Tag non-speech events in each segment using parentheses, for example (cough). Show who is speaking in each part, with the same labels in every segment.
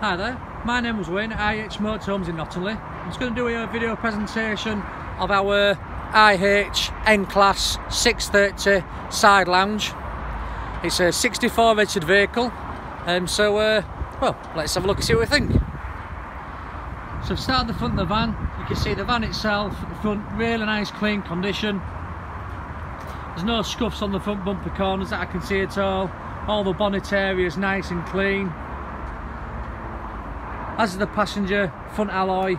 Speaker 1: Hi there, my name is Wayne at IH Motorhomes in Knottingley. I'm just going to do a video presentation of our IH N-Class 630 side lounge. It's a 64 registered vehicle, um, so uh, well, let's have a look and see what we think. So start at the front of the van, you can see the van itself, the front, really nice clean condition. There's no scuffs on the front bumper corners that I can see at all. All the bonnet area is nice and clean as is the passenger front alloy.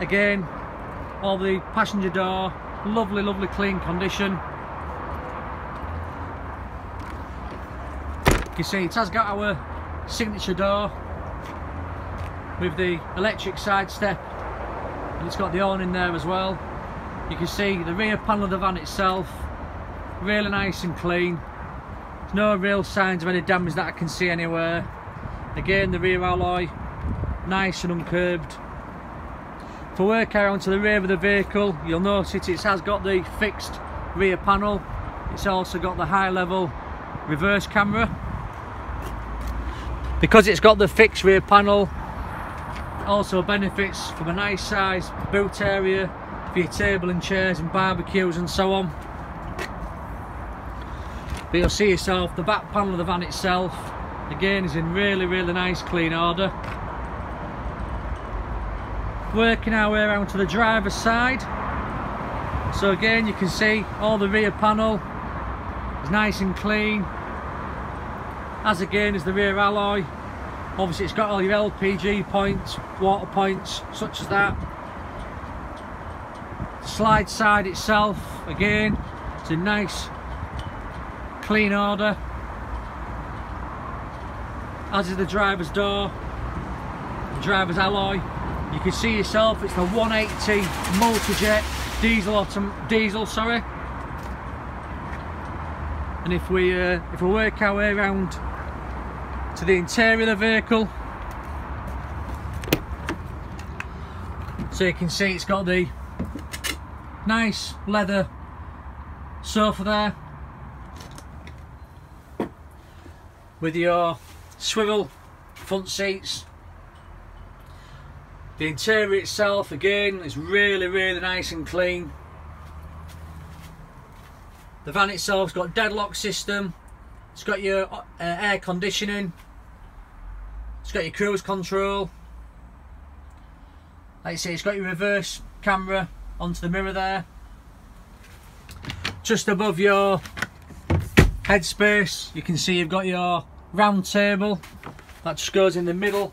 Speaker 1: Again all the passenger door lovely lovely clean condition. You see it has got our signature door with the electric side step. And it's got the awning there as well. You can see the rear panel of the van itself really nice and clean. There's no real signs of any damage that I can see anywhere Again, the rear alloy, nice and uncurved. We work around to the rear of the vehicle, you'll notice it has got the fixed rear panel. It's also got the high level reverse camera. Because it's got the fixed rear panel, also benefits from a nice size boot area for your table and chairs and barbecues and so on. But you'll see yourself, the back panel of the van itself again is in really really nice clean order. Working our way around to the driver's side. So again you can see all the rear panel is nice and clean. As again is the rear alloy. Obviously it's got all your LPG points water points such as that. Slide side itself again it's a nice clean order as is the driver's door, the driver's alloy. You can see yourself, it's the 180 multi-jet diesel autom diesel, sorry. And if we uh, if we work our way around to the interior of the vehicle, so you can see it's got the nice leather sofa there with your swivel front seats. The interior itself again is really really nice and clean. The van itself's got deadlock system. It's got your uh, air conditioning. It's got your cruise control. Like I say it's got your reverse camera onto the mirror there. Just above your headspace you can see you've got your round table. That just goes in the middle.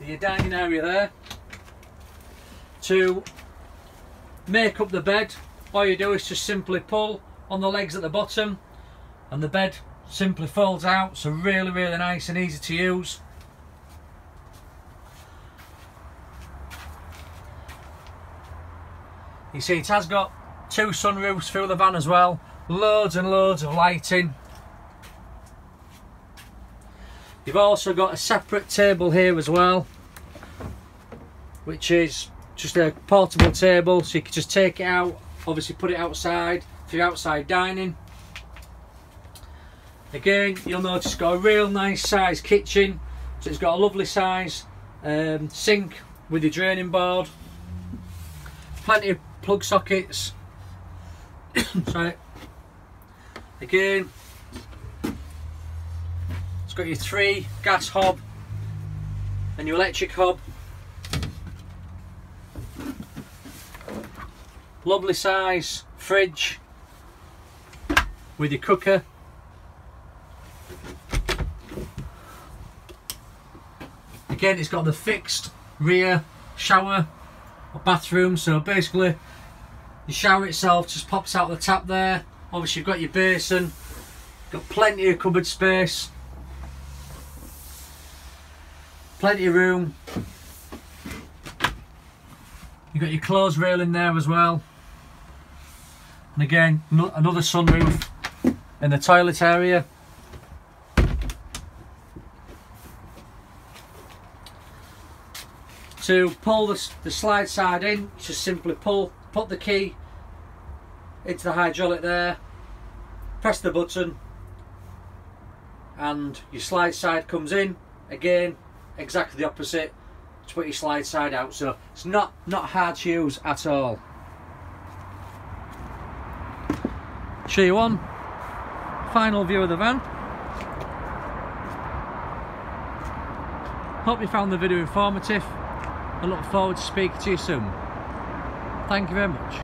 Speaker 1: Of your dining area there. To make up the bed. All you do is just simply pull on the legs at the bottom and the bed simply folds out. So really really nice and easy to use. You see it has got two sunroofs through the van as well. Loads and loads of lighting You've also got a separate table here as well, which is just a portable table, so you can just take it out, obviously put it outside for your outside dining. Again, you'll notice it's got a real nice size kitchen, so it's got a lovely size um, sink with your draining board, plenty of plug sockets. (coughs) Sorry. Again, it's got your three gas hob and your electric hob. Lovely size fridge with your cooker. Again, it's got the fixed rear shower or bathroom. So basically, the shower itself just pops out the tap there. Obviously, you've got your basin, got plenty of cupboard space. Plenty of room. You've got your clothes rail in there as well. And again another sunroof in the toilet area. To pull the, the slide side in just simply pull put the key into the hydraulic there. Press the button and your slide side comes in again exactly the opposite. To put your slide side out so it's not not hard to use at all. Show you one. Final view of the van. Hope you found the video informative. I look forward to speaking to you soon. Thank you very much